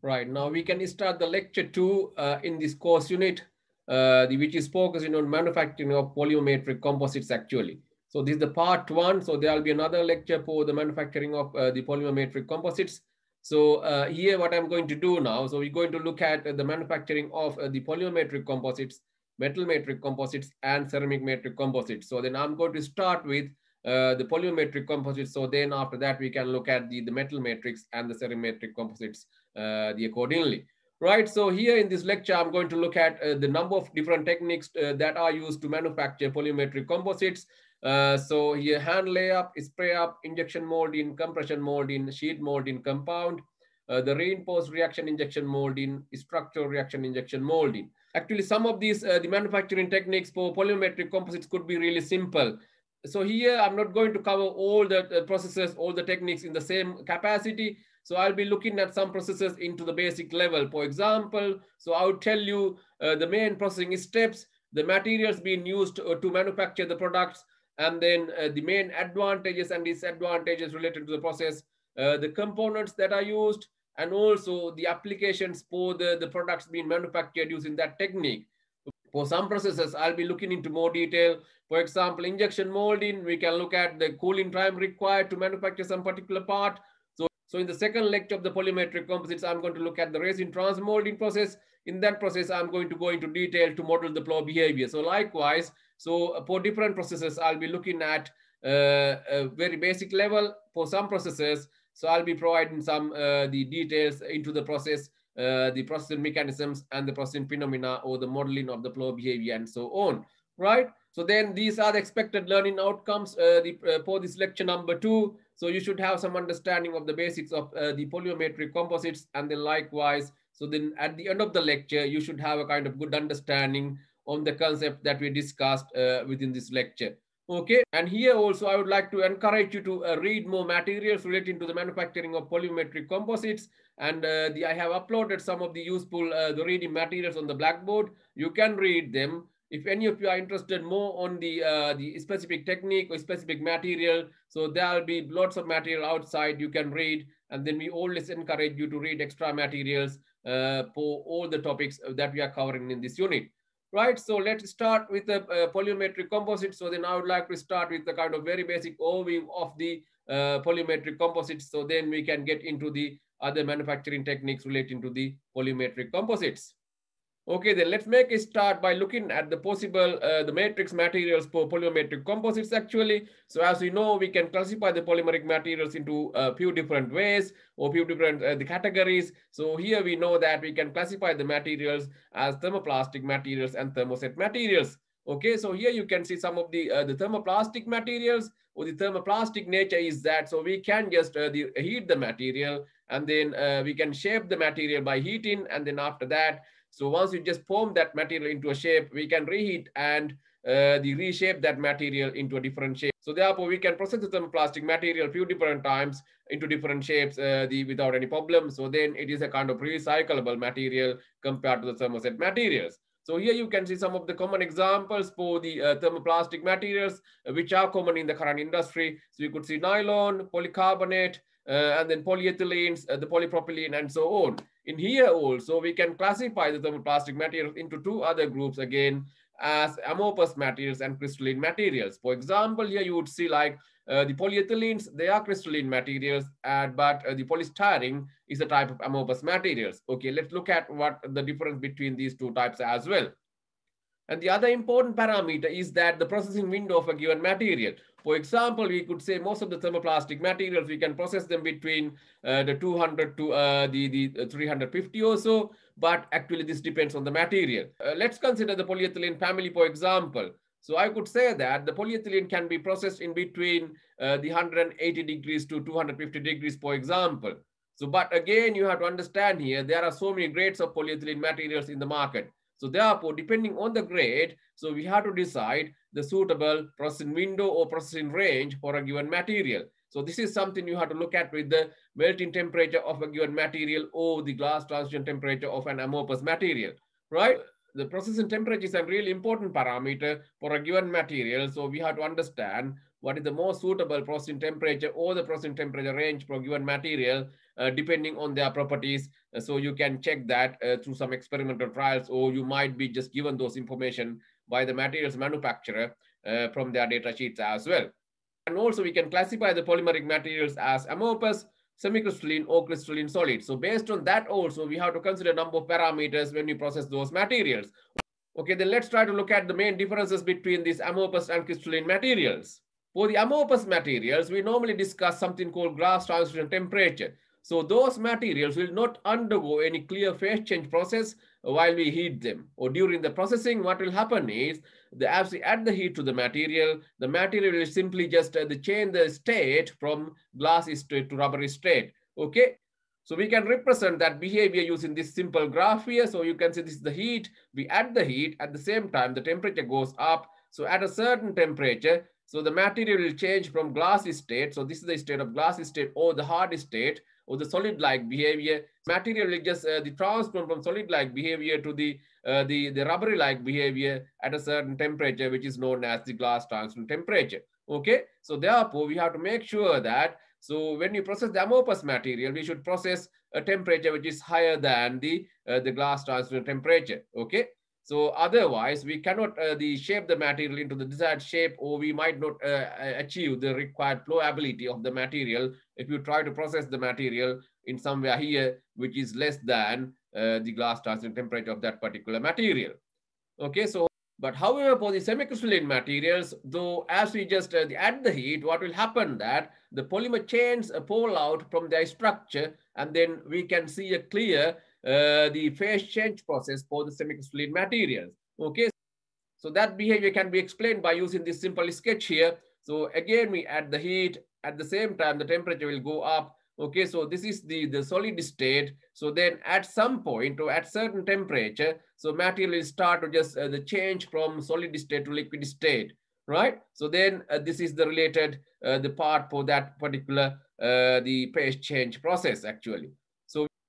Right, now we can start the lecture two uh, in this course unit, uh, which is focusing on manufacturing of polymer matrix composites actually. So this is the part one. So there will be another lecture for the manufacturing of uh, the polymer matrix composites. So uh, here what I'm going to do now, so we're going to look at the manufacturing of uh, the polymer matrix composites, metal matrix composites and ceramic matrix composites. So then I'm going to start with uh, the polymer matrix composites. So then after that, we can look at the, the metal matrix and the ceramic composites uh, the accordingly. Right, so here in this lecture, I'm going to look at uh, the number of different techniques uh, that are used to manufacture polymer matrix composites. Uh, so here hand layup, spray up, injection molding, compression molding, sheet molding, compound, uh, the reinforced reaction injection molding, structural reaction injection molding. Actually, some of these, uh, the manufacturing techniques for polymer matrix composites could be really simple. So here, I'm not going to cover all the processes, all the techniques in the same capacity. So I'll be looking at some processes into the basic level. For example, so I would tell you uh, the main processing steps, the materials being used to, uh, to manufacture the products, and then uh, the main advantages and disadvantages related to the process, uh, the components that are used, and also the applications for the, the products being manufactured using that technique. For some processes, I'll be looking into more detail. For example, injection molding, we can look at the cooling time required to manufacture some particular part. So in the second lecture of the polymer matrix composites, I'm going to look at the resin transfer molding process. In that process, I'm going to go into detail to model the flow behavior. So likewise, so for different processes, I'll be looking at uh, a very basic level for some processes. So I'll be providing some uh, the details into the process, uh, the processing mechanisms and the processing phenomena or the modeling of the flow behavior and so on, right? So then these are the expected learning outcomes uh, uh, for this lecture number two. So you should have some understanding of the basics of uh, the polymer matrix composites and then likewise. So then at the end of the lecture, you should have a kind of good understanding on the concept that we discussed uh, within this lecture. Okay, and here also I would like to encourage you to uh, read more materials relating to the manufacturing of polymer matrix composites. And the, I have uploaded some of the useful the reading materials on the Blackboard. You can read them if any of you are interested more on the uh, the specific technique or specific material, so there'll be lots of material outside you can read. And then we always encourage you to read extra materials uh, for all the topics that we are covering in this unit. Right, so let's start with the uh, polymer matrix composite. So then I would like to start with the kind of very basic overview of the uh, polymer matrix composites. So then we can get into the other manufacturing techniques relating to the polymer matrix composites. Okay, then let's make a start by looking at the possible, uh, the matrix materials for polymeric composites actually. So as we know, we can classify the polymeric materials into a few different ways or few different uh, the categories. So here we know that we can classify the materials as thermoplastic materials and thermoset materials. Okay, so here you can see some of the, uh, the thermoplastic materials or the thermoplastic nature is that, so we can just uh, the, heat the material and then uh, we can shape the material by heating and then after that, so once you just form that material into a shape, we can reheat and uh, the reshape that material into a different shape. So therefore, we can process the thermoplastic material a few different times into different shapes uh, the, without any problem. So then it is a kind of recyclable material compared to the thermoset materials. So here you can see some of the common examples for the uh, thermoplastic materials, uh, which are common in the current industry. So you could see nylon, polycarbonate, and then polyethylenes, uh, the polypropylene, and so on. In here also, we can classify the thermoplastic materials into two other groups again as amorphous materials and crystalline materials. For example, here you would see like uh, the polyethylenes, they are crystalline materials, uh, but uh, the polystyrene is a type of amorphous materials. Okay, let's look at what the difference between these two types as well. And the other important parameter is that the processing window of a given material. For example, we could say most of the thermoplastic materials, we can process them between uh, the 200 to uh, the, the 350 or so, but actually this depends on the material. Uh, let's consider the polyethylene family, for example. So I could say that the polyethylene can be processed in between uh, the 180 degrees to 250 degrees, for example. So, but again, you have to understand here, there are so many grades of polyethylene materials in the market. So therefore, depending on the grade, so we have to decide the suitable processing window or processing range for a given material. So this is something you have to look at with the melting temperature of a given material or the glass transition temperature of an amorphous material, right? The processing temperature is a really important parameter for a given material. So we have to understand what is the most suitable processing temperature or the processing temperature range for a given material, uh, depending on their properties. Uh, so you can check that uh, through some experimental trials, or you might be just given those information by the materials manufacturer uh, from their data sheets as well. And also we can classify the polymeric materials as amorphous, semicrystalline or crystalline solid. So based on that also, we have to consider a number of parameters when we process those materials. Okay, then let's try to look at the main differences between these amorphous and crystalline materials. For the amorphous materials, we normally discuss something called glass transition temperature. So those materials will not undergo any clear phase change process while we heat them. Or during the processing, what will happen is, the, as we add the heat to the material, the material will simply just uh, the change the state from glass state to rubbery state. Okay, so we can represent that behavior using this simple graph here. So you can see this is the heat. We add the heat at the same time, the temperature goes up. So at a certain temperature, so the material will change from glass state. So this is the state of glass state or the hard state or the solid-like behavior. Material will just uh, the transform from solid-like behavior to the uh, the the rubbery-like behavior at a certain temperature, which is known as the glass transition temperature. Okay, so therefore we have to make sure that so when you process the amorphous material, we should process a temperature which is higher than the, uh, the glass transition temperature, okay? So otherwise, we cannot uh, the shape the material into the desired shape or we might not uh, achieve the required flowability of the material if you try to process the material in somewhere here, which is less than uh, the glass transition temperature of that particular material. Okay, so but however, for the semicrystalline materials, though as we just uh, add the heat, what will happen that the polymer chains uh, pull out from their structure and then we can see a clear uh, the phase change process for the semicrystalline materials. Okay, so that behavior can be explained by using this simple sketch here. So again, we add the heat at the same time, the temperature will go up Okay, so this is the, the solid state. So then at some point or at certain temperature, so material will start to just uh, the change from solid state to liquid state, right? So then uh, this is the related, uh, the part for that particular, uh, the phase change process actually.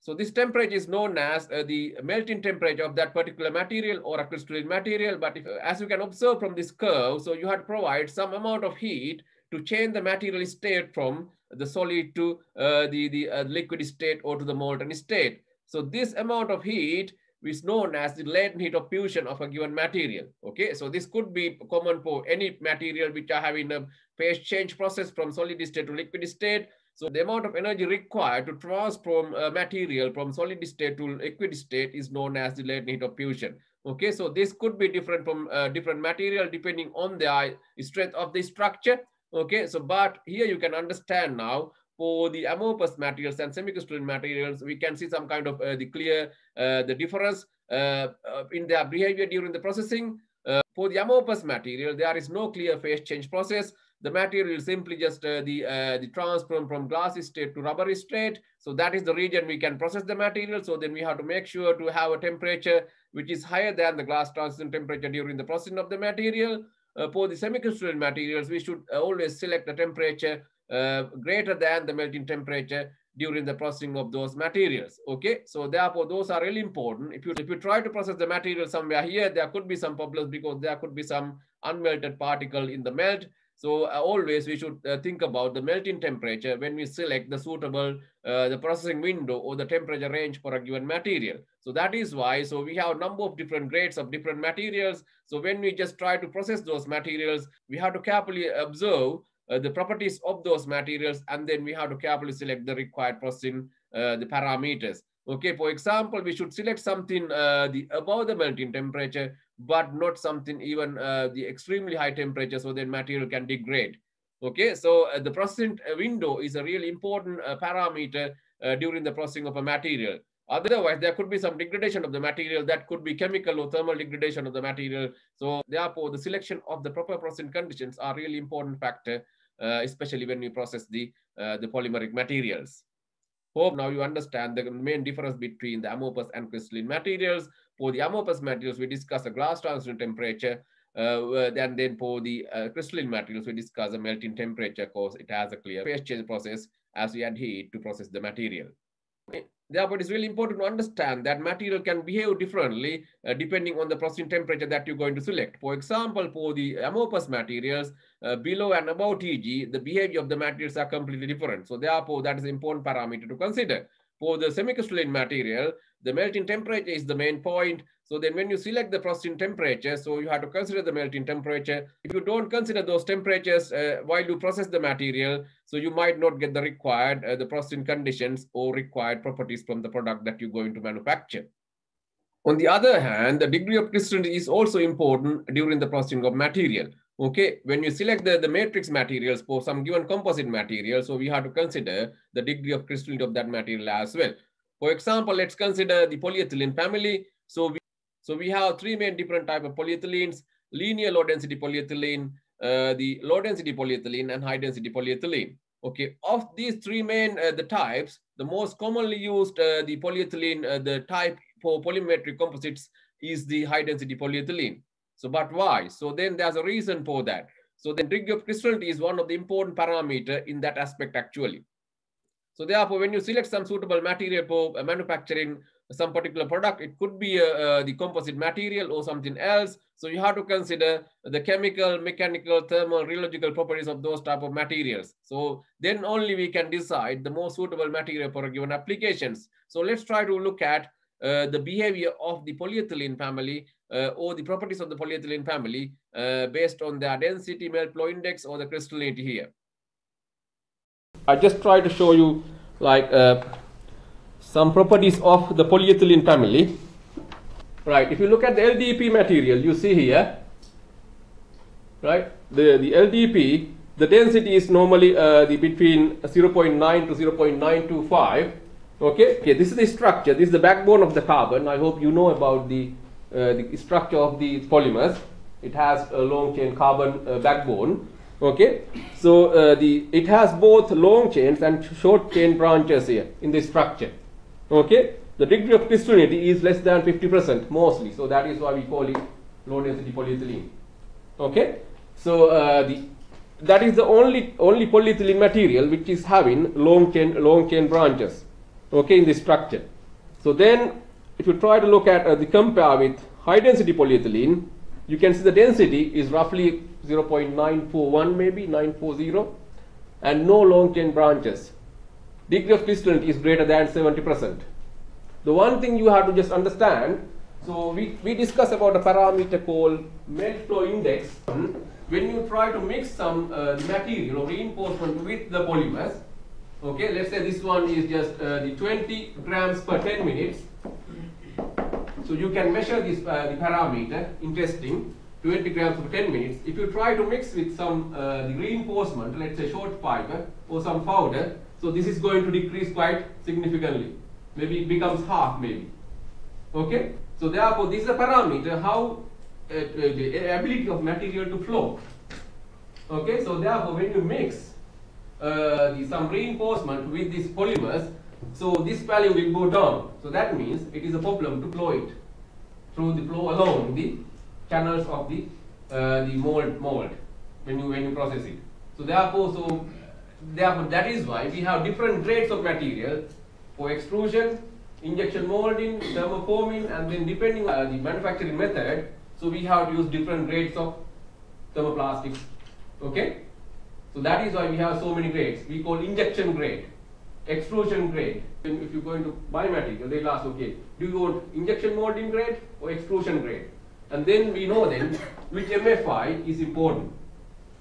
So, this temperature is known as uh, the melting temperature of that particular material or a crystalline material. But if, as you can observe from this curve, so you have to provide some amount of heat to change the material state from the solid to uh, the, the uh, liquid state or to the molten state. So this amount of heat is known as the latent heat of fusion of a given material. Okay, so this could be common for any material which are having a phase change process from solid state to liquid state. So the amount of energy required to transform a material from solid state to liquid state is known as the latent heat of fusion. Okay, so this could be different from uh, different material depending on the strength of the structure Okay, so but here you can understand now for the amorphous materials and semicrystalline materials, we can see some kind of uh, the clear uh, the difference uh, uh in their behavior during the processing. Uh, for the amorphous material, there is no clear phase change process. The material simply just uh, the the transform from glassy state to rubbery state. So that is the region we can process the material. So then we have to make sure to have a temperature which is higher than the glass transition temperature during the processing of the material uh, for the semicrystalline materials, we should uh, always select a temperature uh, greater than the melting temperature during the processing of those materials. Okay, so therefore those are really important. If you if you try to process the material somewhere here, there could be some problems because there could be some unmelted particle in the melt. So uh, always we should uh, think about the melting temperature when we select the suitable, uh, the processing window or the temperature range for a given material. So that is why, so we have a number of different grades of different materials. So when we just try to process those materials, we have to carefully observe the properties of those materials and then we have to carefully select the required processing, the parameters. Okay, for example, we should select something uh, the above the melting temperature, but not something even uh, the extremely high temperature, so then material can degrade. Okay, so uh, the processing window is a really important uh, parameter uh, during the processing of a material. Otherwise, there could be some degradation of the material that could be chemical or thermal degradation of the material. So therefore, the selection of the proper processing conditions are really important factor, uh, especially when we process the, the polymeric materials. Hope now you understand the main difference between the amorphous and crystalline materials. For the amorphous materials, we discuss the glass transition temperature. Uh, and then for the uh, crystalline materials, we discuss the melting temperature because it has a clear phase change process as we add heat to process the material. Therefore, it is really important to understand that material can behave differently uh, depending on the processing temperature that you're going to select. For example, for the amorphous materials, uh, below and above TG, the behavior of the materials are completely different. So therefore, that is an important parameter to consider. For the semi-crystalline material, the melting temperature is the main point. So then when you select the processing temperature, so you have to consider the melting temperature. If you don't consider those temperatures uh, while you process the material, so you might not get the required, uh, the processing conditions or required properties from the product that you're going to manufacture. On the other hand, the degree of crystallinity is also important during the processing of material. Okay, when you select the, the matrix materials for some given composite material, so we have to consider the degree of crystallinity of that material as well. For example, let's consider the polyethylene family. So we, so we have three main different type of polyethylenes, linear low density polyethylene, uh, the low density polyethylene and high density polyethylene. Okay, of these three main uh, the types, the most commonly used uh, the polyethylene, uh, the type for polymeric composites is the high density polyethylene. So, but why? So then there's a reason for that. So the degree of crystallinity is one of the important parameter in that aspect actually. So therefore, when you select some suitable material for manufacturing some particular product, it could be the composite material or something else. So you have to consider the chemical, mechanical, thermal, rheological properties of those type of materials. So then only we can decide the most suitable material for a given applications. So let's try to look at uh, the behavior of the polyethylene family uh, or the properties of the polyethylene family uh, based on their density, melt flow index or the crystallinity here. I just try to show you like uh, some properties of the polyethylene family. Right, if you look at the LDP material, you see here, right, the, the LDP, the density is normally uh, the between 0.9 to 0.925. Okay, okay, this is the structure, this is the backbone of the carbon. I hope you know about the, uh, the structure of the polymers. It has a long chain carbon uh, backbone. Okay, so uh, the it has both long chains and short chain branches here in this structure. Okay, the degree of crystallinity is less than 50% mostly. So that is why we call it low density polyethylene. Okay, so uh, the that is the only only polyethylene material which is having long chain long chain branches. Okay, in the structure. So then, if you try to look at uh, the compare with high density polyethylene, you can see the density is roughly 0.941 maybe 940 and no long chain branches degree of crystallinity is greater than 70%. The one thing you have to just understand, so we, we discuss about a parameter called melt flow index. When you try to mix some uh, material or reinforcement with the polymers, okay, let's say this one is just uh, the 20 grams per 10 minutes. So you can measure this uh, the parameter in testing 20 grams for 10 minutes. If you try to mix with some uh, reinforcement, let's say short fiber or some powder, so this is going to decrease quite significantly. Maybe it becomes half maybe. Okay? So therefore this is a parameter how uh, the ability of material to flow. Okay? So therefore when you mix uh, the, some reinforcement with these polymers, so this value will go down. So that means it is a problem to flow it through the flow along the channels of the uh, the mold mold when you when you process it. So therefore, so therefore that is why we have different grades of material for extrusion, injection molding, thermoforming, and then depending on the manufacturing method, so we have to use different grades of thermoplastics. Okay, so that is why we have so many grades. We call injection grade, extrusion grade. If you go into to buy material, they'll ask, okay, do you want injection molding grade or extrusion grade? And then we know then which MFI is important.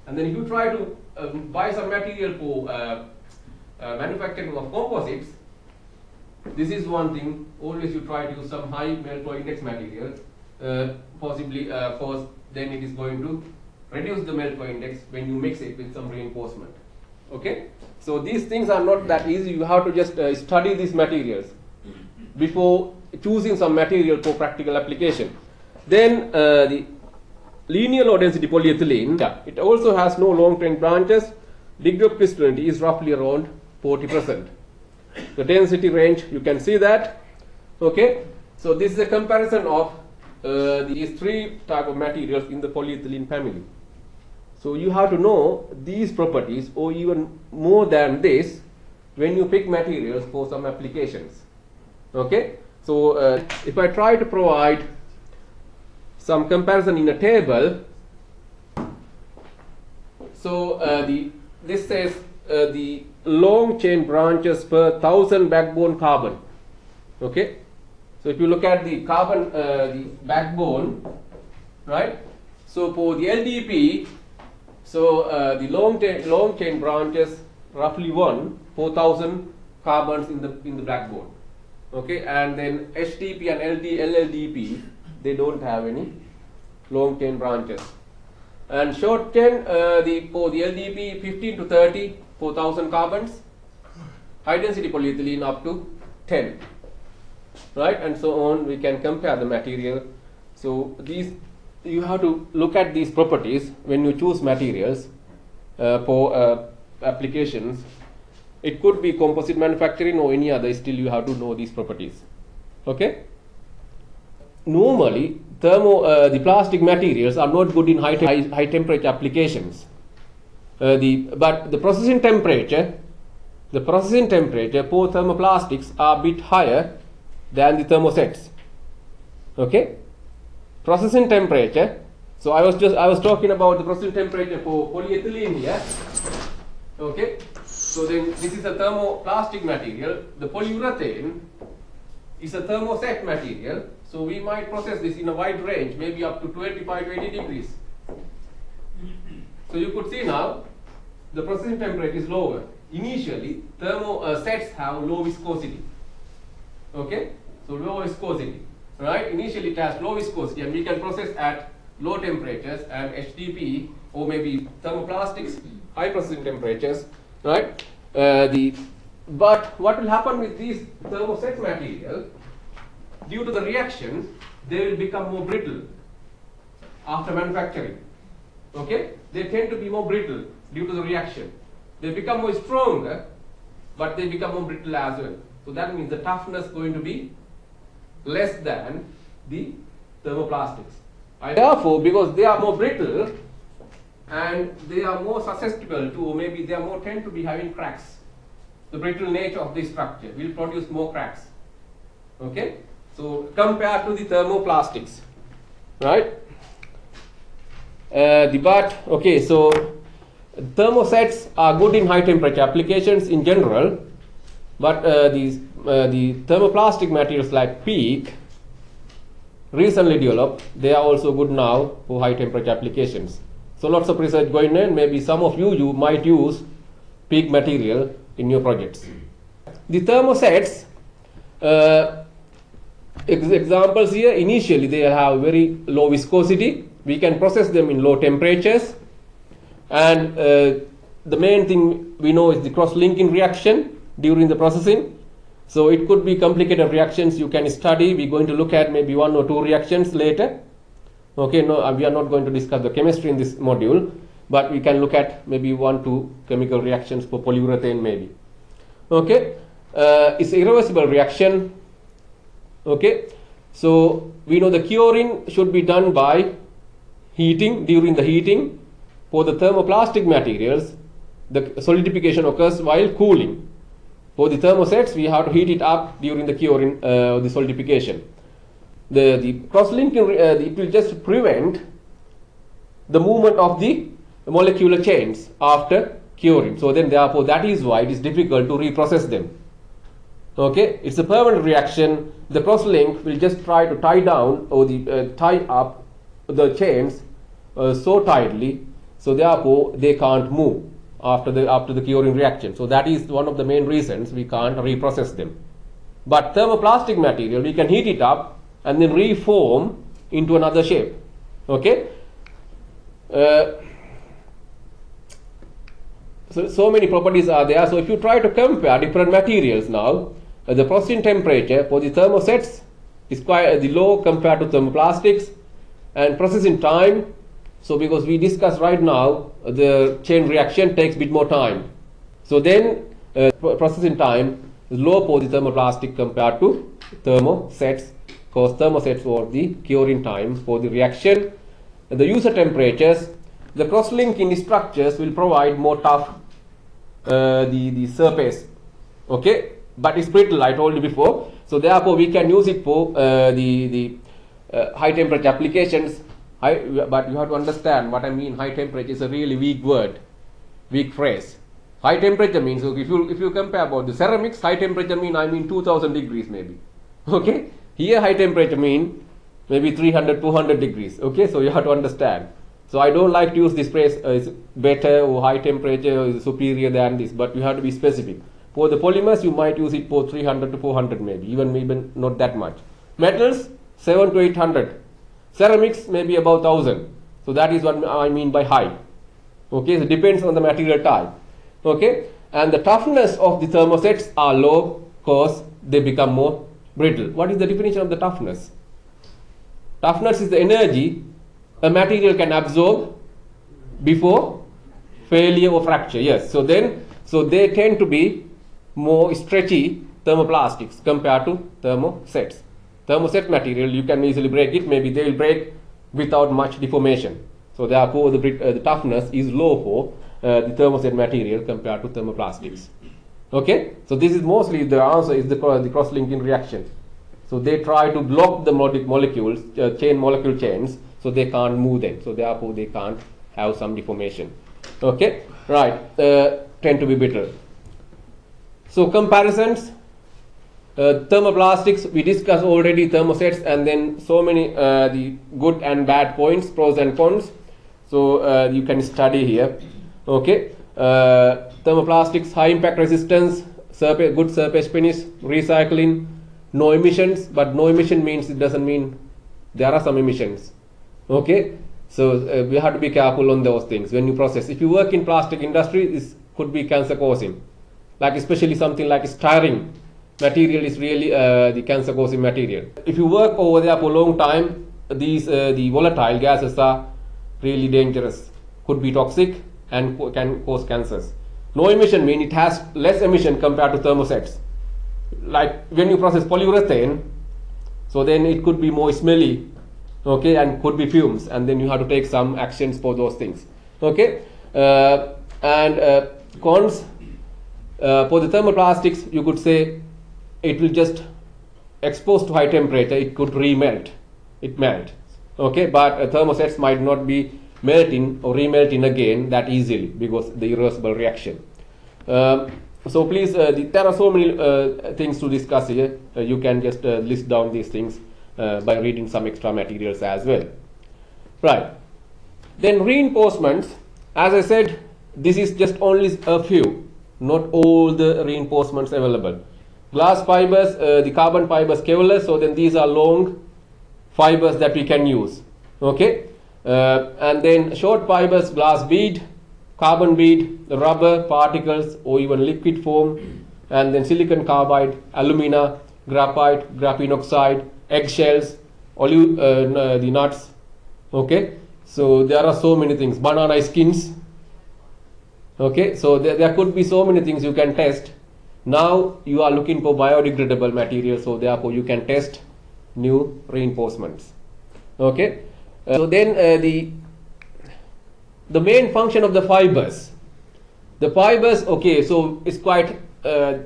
And then if you try to um, buy some material for uh, uh, manufacturing of composites, this is one thing. Always you try to use some high melt flow index material. Uh, possibly, uh, course, then it is going to reduce the melt flow index when you mix it with some reinforcement. Okay. So these things are not that easy. You have to just uh, study these materials before choosing some material for practical application. Then uh, the linear low density polyethylene, yeah, it also has no long chain branches. Degree of crystallinity is roughly around 40%. The density range, you can see that. Okay, so this is a comparison of uh, these three type of materials in the polyethylene family. So you have to know these properties or even more than this when you pick materials for some applications. Okay, so uh, if I try to provide some comparison in a table, so uh, the this says uh, the long chain branches per thousand backbone carbon. Okay, so if you look at the carbon, uh, the backbone, right? So for the LDP, so uh, the long chain long chain branches roughly one 4,000 carbons in the in the backbone. Okay, and then HDP and LD, LLDP, they don't have any long chain branches. And short chain, uh, the for the LDP 15 to 30, 4,000 carbons. High density polyethylene up to 10 right? And so on we can compare the material. So these you have to look at these properties when you choose materials uh, for uh, applications. It could be composite manufacturing or any other still you have to know these properties. Okay normally thermo uh, the plastic materials are not good in high, te- high, high temperature applications. Uh, the but the processing temperature the processing temperature for thermoplastics are a bit higher than the thermosets. Okay? Processing temperature so i was just i was talking about the processing temperature for polyethylene here. Okay? So then this is a thermoplastic material. The polyurethane is a thermoset material so we might process this in a wide range maybe up to 25 to 80 degrees. So you could see now the processing temperature is lower. Initially thermo uh, sets have low viscosity. Okay? So low viscosity right? Initially it has low viscosity and we can process at low temperatures and HDP or maybe thermoplastics high processing temperatures right? Uh, the but what will happen with these thermoset material due to the reaction they will become more brittle after manufacturing okay they tend to be more brittle due to the reaction they become more stronger but they become more brittle as well so that means the toughness going to be less than the thermoplastics. Therefore, because they are more brittle and they are more susceptible to, or maybe they are more tend to be having cracks. The brittle nature of the structure will produce more cracks. Okay? So compared to the thermoplastics, right? Uh, the but okay, so thermosets are good in high temperature applications in general, but uh, these uh, the thermoplastic materials like PEEK recently developed, they are also good now for high temperature applications. So lots of research going on. Maybe some of you you might use PEEK material in your projects. The thermosets, uh, examples here, initially they have very low viscosity. We can process them in low temperatures. And uh, the main thing we know is the cross-linking reaction during the processing. So it could be complicated reactions you can study. We're going to look at maybe one or two reactions later. Okay, no, uh, we are not going to discuss the chemistry in this module, but we can look at maybe one, two chemical reactions for polyurethane maybe. Okay, uh, it's irreversible reaction. Okay, so we know the curing should be done by heating during the heating. For the thermoplastic materials, the solidification occurs while cooling. For the thermosets, we have to heat it up during the curing, uh, the solidification. The, the cross-linking, uh, it will just prevent the movement of the molecular chains after curing. So then therefore that is why it is difficult to reprocess them. Okay, it's a permanent reaction. The cross-link will just try to tie down or the, uh, tie up the chains uh, so tightly, so therefore they can't move after the after the curing reaction. So that is one of the main reasons we can't reprocess them. But thermoplastic material, we can heat it up and then reform into another shape. Okay. Uh, so, so many properties are there. So if you try to compare different materials now, the processing temperature for the thermosets is quite the low compared to thermoplastics, and processing time. So because we discussed right now, uh, the chain reaction takes a bit more time. So then uh, processing time is low for the thermoplastic compared to thermosets, because thermosets for the curing time for the reaction. And the user temperatures, the cross-linking structures will provide more tough uh, the, the surface. Okay, but it's brittle, I told you before. So therefore, we can use it for uh, the, the uh, high temperature applications. High, but you have to understand what I mean. High temperature is a really weak word, weak phrase. High temperature means so if you if you compare about the ceramics, high temperature mean I mean 2000 degrees maybe. Okay, here high temperature mean maybe 300 200 degrees. Okay, so you have to understand. So I don't like to use this phrase uh, is better or high temperature is superior than this, but you have to be specific. For the polymers, you might use it for 300 to 400 maybe, even maybe not that much. Metals, 7 to 800. Ceramics, maybe about 1000. So that is what I mean by high. Okay, so it depends on the material type. Okay, and the toughness of the thermosets are low because they become more brittle. What is the definition of the toughness? Toughness is the energy a material can absorb before failure or fracture. Yes, so then, so they tend to be more stretchy thermoplastics compared to thermosets. Thermoset material, you can easily break it, maybe they will break without much deformation. So therefore, the, uh, the toughness is low for uh, the thermoset material compared to thermoplastics. Okay, so this is mostly the answer is the, the cross-linking reaction. So they try to block the molecules, uh, chain molecule chains, so they can't move them. So therefore they can't have some deformation. Okay, right, uh, tend to be brittle. So comparisons, uh, thermoplastics, we discussed already thermosets and then so many uh, the good and bad points, pros and cons. So uh, you can study here. Okay, uh, thermoplastics, high impact resistance, surface, good surface finish, recycling, no emissions, but no emission means it doesn't mean there are some emissions. Okay, so uh, we have to be careful on those things when you process. If you work in plastic industry, this could be cancer causing. Like especially something like styrene material is really uh, the cancer causing material. If you work over there for a long time, these uh, the volatile gases are really dangerous. Could be toxic and can cause cancers. No emission mean it has less emission compared to thermosets. Like when you process polyurethane, so then it could be more smelly, okay, and could be fumes, and then you have to take some actions for those things, okay. Uh, and uh, cons uh, for the thermoplastics, you could say it will just exposed to high temperature, it could remelt, it melt, okay. But uh, thermosets might not be melting or remelting again that easily because the irreversible reaction. Um, so please, uh, the, there are so many uh, things to discuss here. Uh, you can just list down these things by reading some extra materials as well. Right. Then reinforcements, as I said, this is just only a few, not all the reinforcements available. Glass fibers, uh, the carbon fibers Kevlar, so then these are long fibers that we can use. Okay. and then short fibers, glass bead, carbon bead, rubber particles or even liquid foam, and then silicon carbide, alumina, graphite, graphene oxide, eggshells, olive, uh, the nuts. Okay, so there are so many things. Banana skins. Okay, so there, there could be so many things you can test. Now you are looking for biodegradable material, so therefore you can test new reinforcements. Okay, uh, so then uh, the the main function of the fibers. The fibers, okay, so it's quite uh,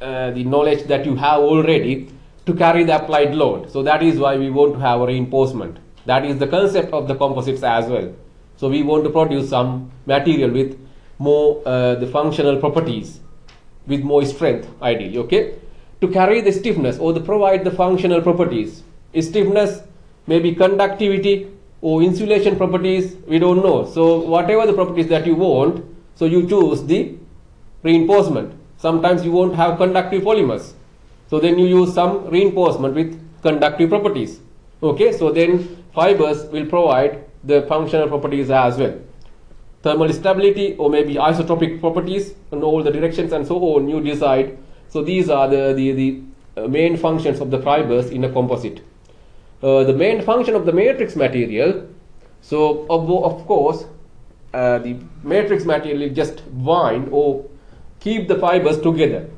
uh, the knowledge that you have already to carry the applied load. So that is why we want to have a reinforcement. That is the concept of the composites as well. So we want to produce some material with more uh, the functional properties, with more strength ideally, okay? To carry the stiffness or to provide the functional properties. Stiffness, maybe conductivity, or insulation properties we don't know. So whatever the properties that you want so you choose the reinforcement. Sometimes you won't have conductive polymers. So then you use some reinforcement with conductive properties okay? So then fibers will provide the functional properties as well thermal stability or maybe isotropic properties in all the directions and so on you decide. So these are the the, the uh, main functions of the fibers in a composite. Uh, the main function of the matrix material so of, of course uh, the matrix material just bind or keep the fibers together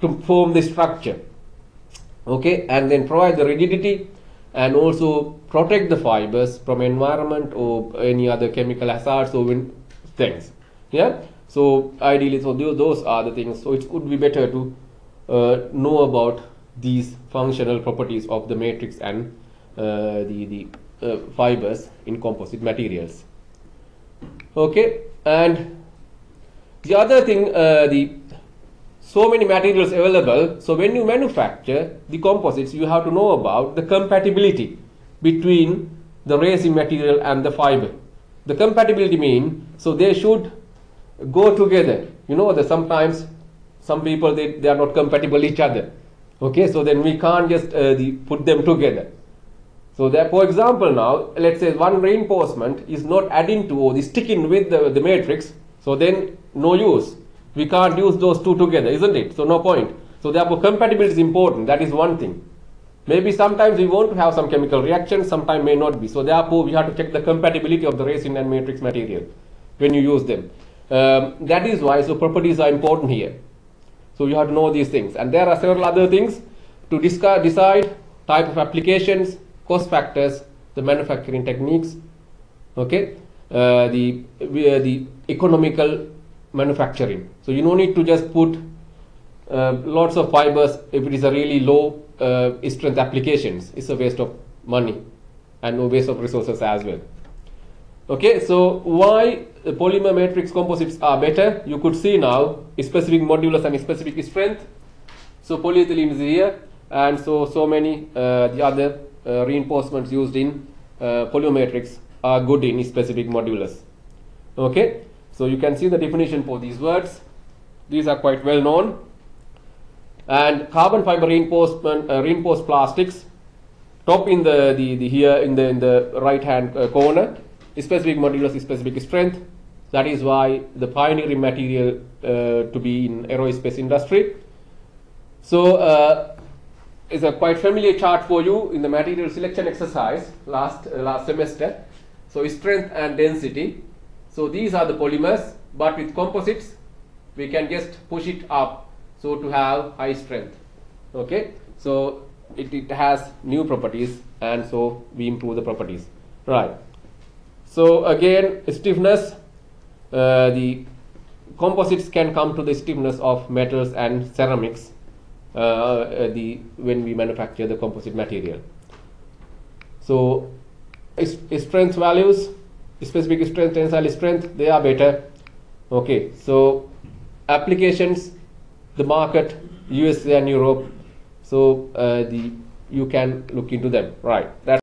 to form the structure. Okay and then provide the rigidity and also protect the fibers from environment or any other chemical hazards or things yeah so ideally so those are the things so it would be better to uh, know about these functional properties of the matrix and uh, the, the uh, fibers in composite materials. Okay, and the other thing, uh, the so many materials available. So when you manufacture the composites, you have to know about the compatibility between the resin material and the fiber. The compatibility mean so they should go together. You know that sometimes some people they, they are not compatible each other. Okay, so then we can't just uh, the, put them together. So that, for example, now let's say one reinforcement is not adding to or sticking with the, the matrix. So then no use. We can't use those two together, isn't it? So no point. So therefore compatibility is important. That is one thing. Maybe sometimes we want to have some chemical reaction, sometimes may not be. So therefore we have to check the compatibility of the resin and matrix material when you use them. Um, that is why so properties are important here. So you have to know these things. And there are several other things to decide type of applications, cost factors, the manufacturing techniques, okay, uh, the, uh, the economical manufacturing. So you don't need to just put uh, lots of fibers if it is a really low uh, strength applications. It's a waste of money and no waste of resources as well. Okay, so why polymer matrix composites are better? You could see now specific modulus and specific strength. So polyethylene is here, and so so many uh, the other uh, reinforcements used in uh, polymer matrix are good in specific modulus. Okay, so you can see the definition for these words. These are quite well known. And carbon fiber reinforcement, uh, reinforced plastics, top in the, the, the here in the in the right hand uh, corner, specific modulus, specific strength. That is why the pioneering material uh, to be in aerospace industry. So uh, it's a quite familiar chart for you in the material selection exercise last uh, last semester. So strength and density. So these are the polymers, but with composites, we can just push it up so to have high strength. Okay, so it, it has new properties, and so we improve the properties. Right. So again, stiffness, uh, the composites can come to the stiffness of metals and ceramics uh, uh, the when we manufacture the composite material. So strength values specific strength, tensile strength, they are better. Okay, so applications, the market, USA and Europe. So uh, the you can look into them. Right. That's